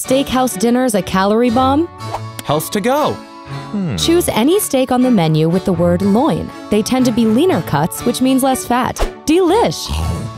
steakhouse dinner's a calorie bomb? Health to go. Hmm. Choose any steak on the menu with the word loin. They tend to be leaner cuts, which means less fat. Delish! Oh.